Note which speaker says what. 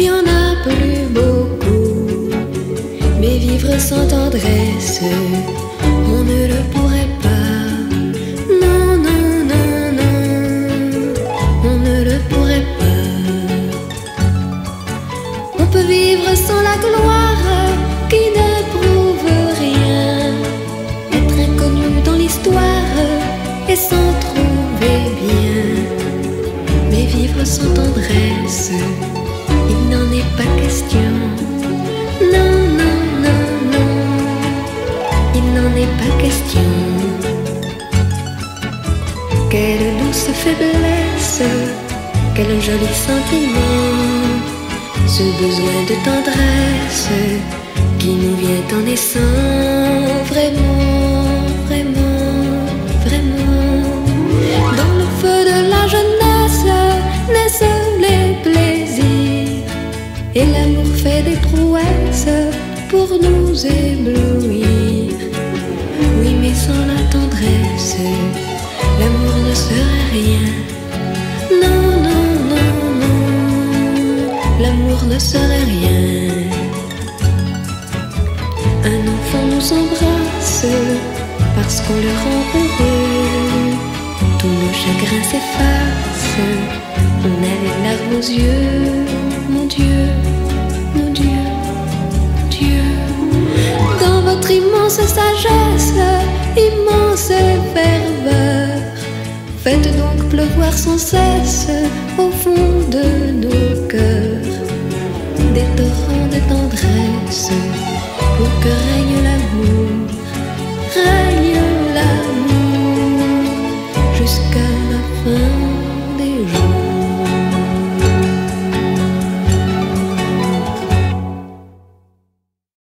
Speaker 1: y en a plus beaucoup. Mais vivre sans tendresse, on ne le pourrait pas. Non, non, non, non, on ne le pourrait pas. On peut vivre sans la gloire qui ne prouve rien. Être inconnu dans l'histoire et s'en trouver bien. Mais vivre sans tendresse, il n'en est pas question. Non, non, non, non, il n'en est pas question. Quelle douce faiblesse, quel joli sentiment, ce besoin de tendresse qui nous vient en naissant pour nous éblouir. Oui, mais sans la tendresse, l'amour ne serait rien. Non, non, non, non, l'amour ne serait rien. Un enfant nous embrasse parce qu'on le rend heureux. Tous nos chagrins s'effacent. On a les larmes aux yeux. cieux. Dans votre immense sagesse, immense ferveur, faites donc pleuvoir sans cesse au fond de nos cœurs des torrents de tendresse pour que règne l'amour, règne l'amour jusqu'à